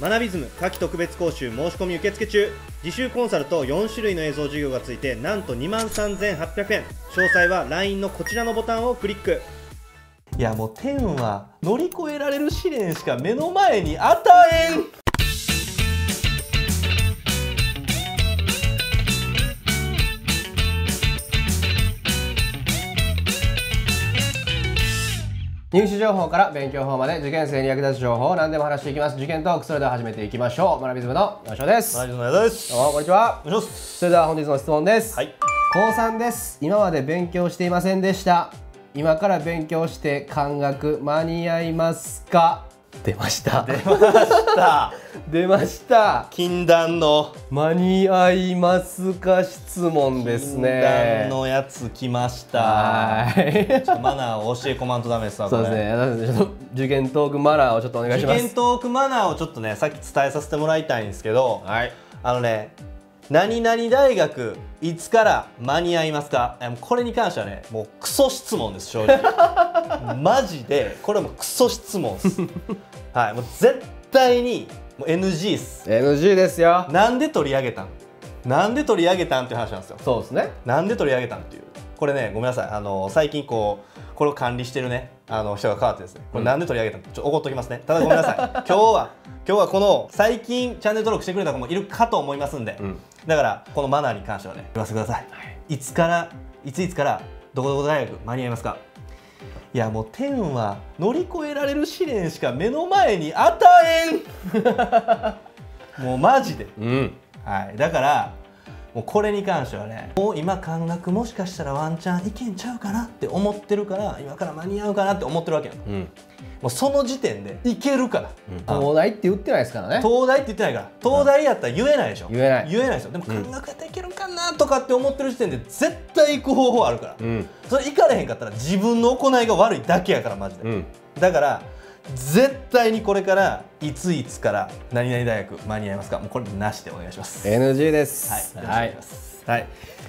学びズム夏季特別講習申し込み受付中。自習コンサルと4種類の映像授業がついてなんと2万3800円。詳細は LINE のこちらのボタンをクリック。いやもう天は乗り越えられる試練しか目の前に与えん。入試情報から勉強法まで受験生に役立つ情報を何でも話していきます。受験トークそれでは始めていきましょう。学びズムの吉尾です。はい、のやです。どうもこんにちは。お願いします。それでは本日の質問です、はい高3です。今まで勉強していませんでした。今から勉強して漢学間に合いますか？出ました。出ました。出ました。禁断の。間に合いますか質問です禁ね断のやつ来ました。はい。ちょっとマナーを教え込まんとダメですわそうですね。ちょっと受験トークマナーをちょっとお願いし受験ますトークマナーをちょっとねさっき伝えさせてもらいたいんですけどはいあのね何々大学いつから間に合いますか？これに関してはねもうクソ質問です正直。マジでこれもうクソ質問です。はいもう絶対にもう NG っす。NG ですよ。なんで取り上げたん？なんで取り上げたんっていう話なんですよ。そうですね。なんで取り上げたんっていう。これねごめんなさい。あの最近こうこれを管理してるねあの人が変わってですね。これなんで取り上げたのちょっと怒っときますね。ただごめんなさい。今日は今日はこの最近チャンネル登録してくれた子もいるかと思いますんで、ん。だからこのマナーに関してはね言わせてください、い、つからいついつからどこどこ大学間に合いますか？いやもう天は乗り越えられる試練しか目の前に与えん。もうマジで。うん。はい、だからもうこれに関してはねもう今感覚もしかしたらワンチャンいけんちゃうかなって思ってるから今から間に合うかなって思ってるわけやん。もうんうその時点でいけるから、あ東大って言ってないですからね。東大って言ってないから。東大やったら言えないでしょ、言えない。言えないですよ。でも感覚やったらいけるんかなとかって思ってる時点で絶対行く方法あるから、うん。それ行かれへんかったら自分の行いが悪いだけやからマジで、うん。だから絶対にこれからいついつから何々大学間に合いますか？もうこれなしでお願いします。NG です。はい、はいす。はい、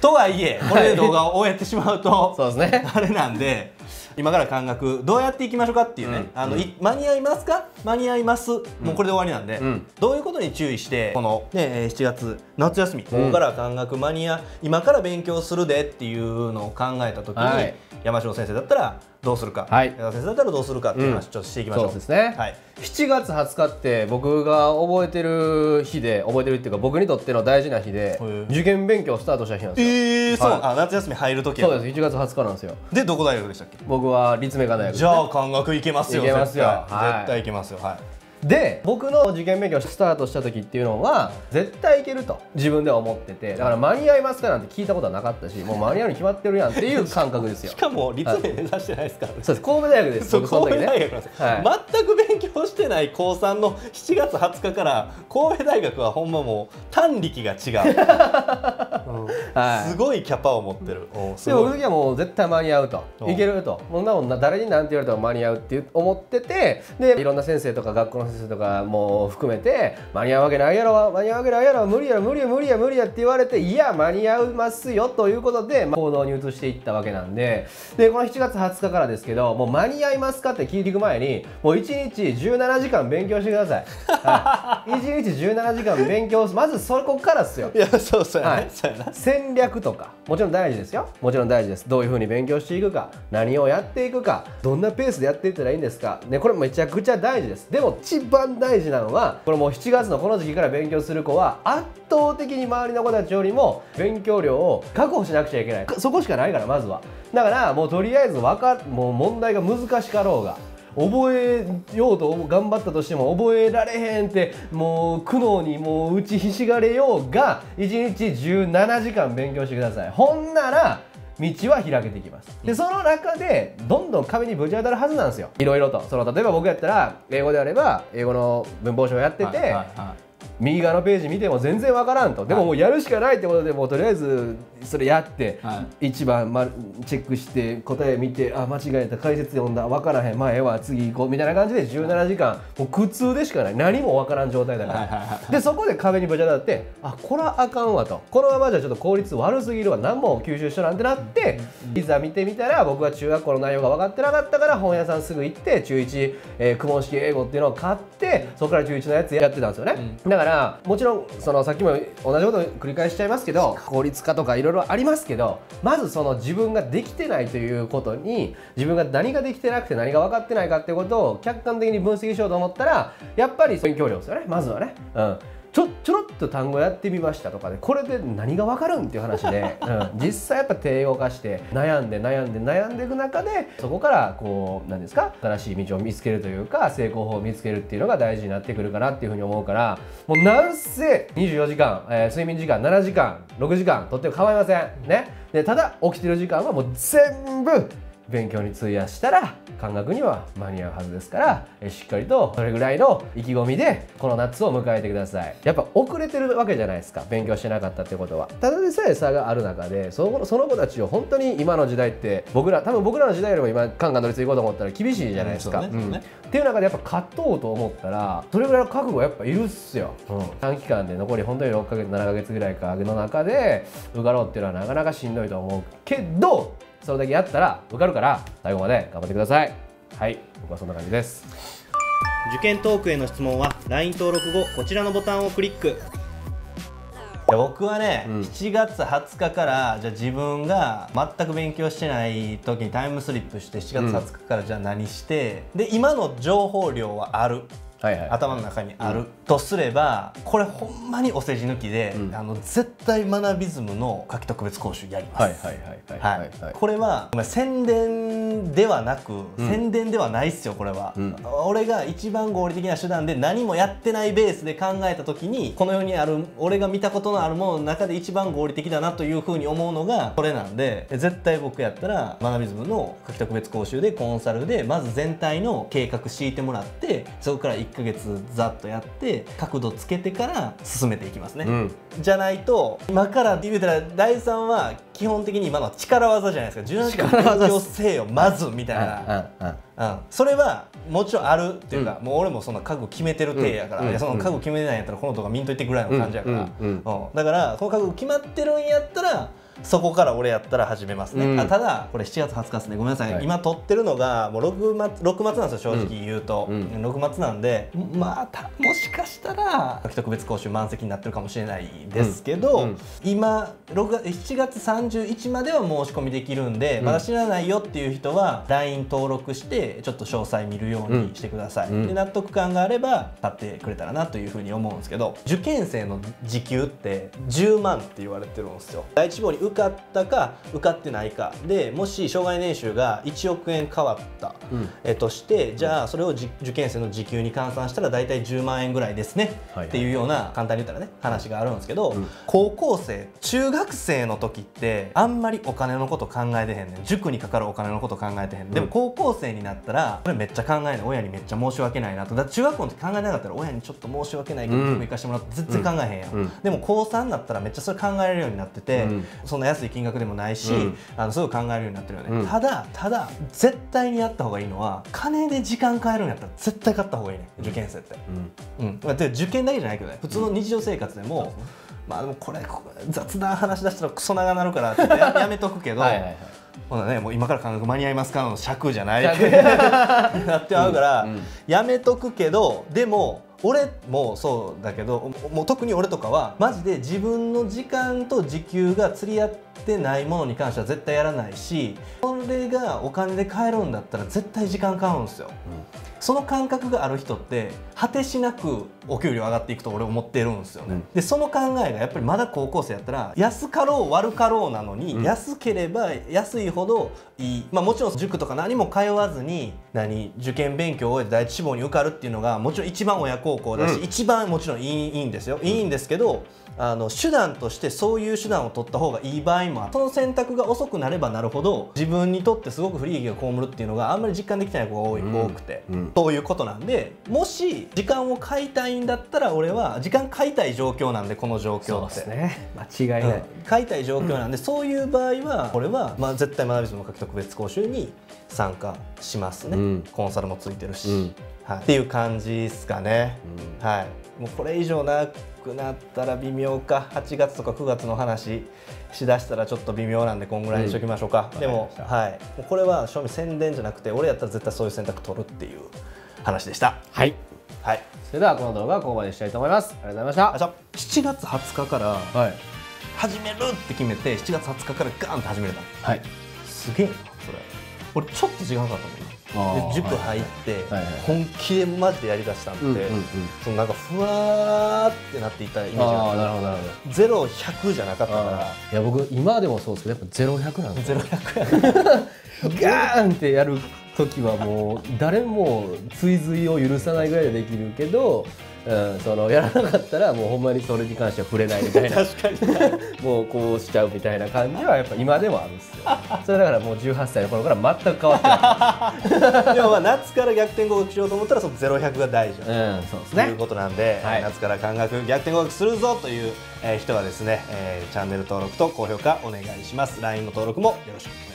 とはいえ、これで動画を終えてしまうと、そうですね。あれなんで、今から感覚、どうやっていきましょうかっていうね、うん。あのい間に合いますか？間に合います、もうこれで終わりなんで、うん。どういうことに注意して、この、ね、えー7月、夏休み、ん。ここから感覚、間に合い、今から勉強するでっていうのを考えたときに、はい。山城先生だったらどうするか、はい。先生だったらどうするかっていう話、うん。ちょっとしていきましょう。そうですね、はい。7月20日って僕が覚えてる日で覚えてるっていうか僕にとっての大事な日で受験勉強スタートした日なんですよ。えー、そう、はいあ夏休み入るときそうです。1月20日なんですよ。でどこ大学でしたっけ？僕は立命館大学ですじゃあ感覚いけますよいけますよ。絶対,、はい。絶対いけますよ。はいで僕の受験勉強スタートした時っていうのは絶対いけると自分では思っててだから間に合いますかなんて聞いたことはなかったしもう間に合うに決まってるやんっていう感覚ですよ。しかも立命目指してないですからね、そうです。神戸大学です。神戸大学はい。全く勉強してない高3の7月20日から神戸大学はほんまもう単力が違う、はい。すごいキャパを持ってる、で僕のごい。時はもう絶対間に合うと。うんいけると。もうなもんな誰に何て言われても間に合うって思っててでいろんな先生とか学校の先生とかも含めて間に合うわけないやろ間に合うわけないやろ無理や無理や無理や無理やって言われていや間に合いますよということで、まあ行動に移していったわけなんで。でこの7月20日からですけどもう間に合いますかって聞いていく前にもう1日17時間勉強してください、はい、1日17時間勉強まずそこからっすよ。いやそうそうやね、はい。そうやな。戦略とか。もちろん大事ですよ。もちろん大事です。どういうふうに勉強していくか。何をやっていくか。どんなペースでやっていったらいいんですか。ねこれめちゃくちゃ大事です。でも一番大事なのはこれもう7月のこの時期から勉強する子は圧倒的に周りの子たちよりも勉強量を確保しなくちゃいけない。そこしかないからまずは。だからもうとりあえずわかもう問題が難しかろうが覚えようと頑張ったとしても覚えられへんってもう苦悩にもう打ちひしがれようが1日17時間勉強してください。ほんなら道は開けていきます。でその中でどんどん壁にぶち当たるはずなんですよ。いろいろと。その例えば僕やったら英語であれば英語の文法書をやってて、はいはいはい。右側のページ見ても全然わからんと。でももうやるしかないってことでもうとりあえずそれやって、は一番、ま、チェックして答え見てあ間違えた解説読んだ分からへんまあええわ次行こうみたいな感じで17時間もう苦痛でしかない。何も分からん状態だから、はいはいはいでそこで壁にぶち当たってあこれはあかんわと。このままじゃちょっと効率悪すぎるわ。何も吸収しとなんてなって、いざ見てみたら僕は中学校の内容が分かってなかったから本屋さんすぐ行って中1、えー、公文式英語っていうのを買ってそこから中1のやつやってたんですよね、だからもちろんそのさっきも同じこと繰り返しちゃいますけど効率化とかいろいろありますけどまずその自分ができてないということに自分が何ができてなくて何が分かってないかってことを客観的に分析しようと思ったらやっぱり勉強量ですよねまずはね。うんちょちょろっと単語やってみましたとかでこれで何が分かるんっていう話で、うん、実際やっぱ手を動かして悩んで悩んで悩んでいく中でそこからこう何ですか新しい道を見つけるというか成功法を見つけるっていうのが大事になってくるかなっていうふうに思うからもうなんせ24時間、えー睡眠時間7時間6時間とっても構いません。ね。でただ起きてる時間はもう全部勉強に費やしたら感覚には間に合うはずですからえしっかりとそれぐらいの意気込みでこの夏を迎えてください。やっぱ遅れてるわけじゃないですか。勉強してなかったってことは。ただでさえ差がある中でそのその子たちを本当に今の時代って僕ら多分僕らの時代よりも今カンカン乗り継いこうと思ったら厳しいじゃないですか、うんねそうね。っていう中でやっぱ勝とうと思ったらそれぐらいの覚悟やっぱいるっすよ、短期間で残り本当に6ヶ月7ヶ月ぐらいかの中で受かろうっていうのはなかなかしんどいと思うけどそれだけやったら受かるから最後まで頑張ってください。はい僕はそんな感じです。受験トークへの質問は LINE 登録後こちらのボタンをクリック。いや僕はね、うん。7月20日からじゃあ自分が全く勉強してない時にタイムスリップして7月20日からじゃあ何して、で今の情報量はある頭の中にある、とすればこれほんまにお世辞抜きで、うん。あの絶対学びズムの夏季特別講習やります。はいはいはいはいはいはい。これは宣伝ではなく、うん。宣伝ではないっすよこれは、うん。俺が一番合理的な手段で何もやってないベースで考えた時にこの世にある俺が見たことのあるものの中で一番合理的だなというふうに思うのがこれなんで絶対僕やったら学びズムの夏季特別講習でコンサルでまず全体の計画敷いてもらってそこから1ヶ月ざっとやって角度つけてから進めていきますね、うん。じゃないと今から言うたら第3は基本的に今のは力技じゃないですか。17時間力技勉強せよ。まずみたいな、うんうんうん、それはもちろんあるっていうか、もう俺もそんな覚悟決めてる体やから、うんいやその覚悟決めてないんやったらこの動画見んといてぐらいの感じやから、だからその覚悟決まってるんやったらそこから俺やったら始めますね、うん。あただこれ7月20日ですね。ごめんなさい、はい。今撮ってるのがもう6月 ,6 月なんですよ正直言うと、うん。6月なんでまあたもしかしたら特別講習満席になってるかもしれないですけど、うん。うん。今6月7月31までは申し込みできるんで、うん。まだ知らないよっていう人は LINE 登録してちょっと詳細見るようにしてください、うん。で納得感があれば買ってくれたらなというふうに思うんですけど受験生の時給って10万って言われてるんですよ。第一志望に受かったか受かってないか。でもし障害年収が1億円変わった、うん。えとしてじゃあそれをじ受験生の時給に換算したら大体10万円ぐらいですね、はいはい。っていうような簡単に言ったらね話があるんですけど、うん。高校生中学生の時ってあんまりお金のこと考えてへんねん。塾にかかるお金のこと考えてへん、でも高校生になったらこれめっちゃ考えない。親にめっちゃ申し訳ないなと。だって中学校の時考えなかったら親にちょっと申し訳ないけどうん。塾行かしてもらって全然考えへんやん、うん。でも高3になったらめっちゃそれ考えれるようになってて、うんそんな安い金額でもないし、うん。あのすぐ考えるようになってるよね、うん。ただただ絶対にやった方がいいのは金で時間変えるんやったら絶対買った方がいいね。受験生って。うん。うん、まあで受験だけじゃないけどね。普通の日常生活でも、まあでもこれ雑談話し出したらクソ長なるから ややめとくけどはいはいはい。ほなねもう今から感覚間に合いますかの尺じゃない？なってまうから、うんうん。やめとくけどでも俺もそうだけどもう特に俺とかはマジで自分の時間と時給が釣り合ってないものに関しては絶対やらないしそれがお金で買えるんだったら絶対時間買うんですよ。その感覚がある人って果てしなくお給料上がっていくと俺思ってるんですよね、うん。でその考えがやっぱりまだ高校生やったら安かろう悪かろうなのに、うん。安ければ安いほどいい。まあもちろん塾とか何も通わずに何受験勉強を終えて第一志望に受かるっていうのがもちろん一番親孝行だし、うん。一番もちろんいいいいんですよ。いいんですけどあの手段としてそういう手段を取った方がいい場合もその選択が遅くなればなるほど自分にとってすごく不利益が被るっていうのがあんまり実感できてない子が多い、うん。多くて。うんそういうことなんでもし時間を買いたいんだったら俺は時間買いたい状況なんでこの状況って。ね。間違いない、うん。買いたい状況なんで、そういう場合は俺は、まあ、絶対学びズの書き特別講習に参加しますね、うん。コンサルもついてるし、うん。はい、っていう感じですかね、はい、もうこれ以上長くなったら微妙か。8月とか9月の話しだしたらちょっと微妙なんでこんぐらいにしときましょうか、でもわかりました。はい、もうこれは正味宣伝じゃなくて俺やったら絶対そういう選択取るっていう話でした。はい。はい。それではこの動画はここまでにしたいと思います。ありがとうございまあじゃあ7月20日から始めるって決めて7月20日からガンって始めれた。のはい。すげえなそれ。俺ちょっと時間かかったもんなで塾入って、本気でマジでやりだしたんで、そのなんかふわーってなっていったイメージあがあなるほどなるほど。ゼロ100じゃなかったから。いや僕今でもそうですけどやっぱゼロ百なんですよ。ゼロ100やガーンってやる時はもう誰も追随を許さないぐらいでできるけど、うん、そのやらなかったらもうほんまにそれに関しては触れないみたいな。確かに。もうこうしちゃうみたいな感じはやっぱ今でもあるんですよ。それだからもう18歳の頃から全く変わってない。でもまあ夏から逆転合格しようと思ったらそのゼロ100が大事だと。うんそうですいうねことなんで、はい。夏から感覚逆転合格するぞという、えー人はですね、えーチャンネル登録と高評価お願いします。LINE の登録もよろしくお願いします